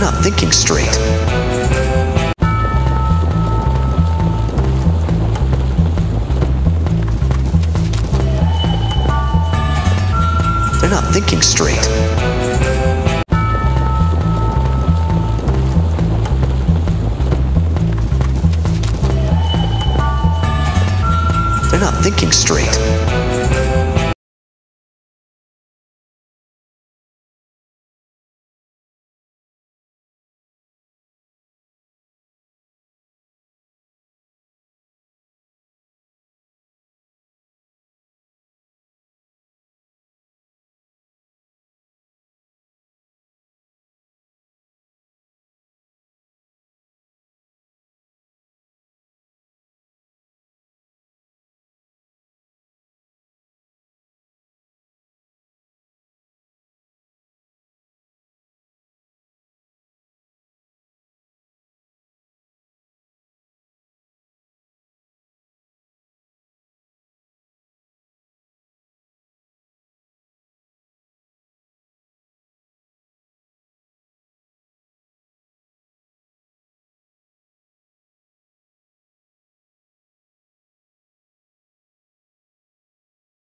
not thinking straight. They're not thinking straight. They're not thinking straight.